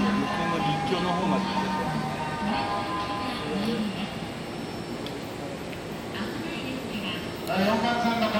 向こうの立教の方まで行ってた。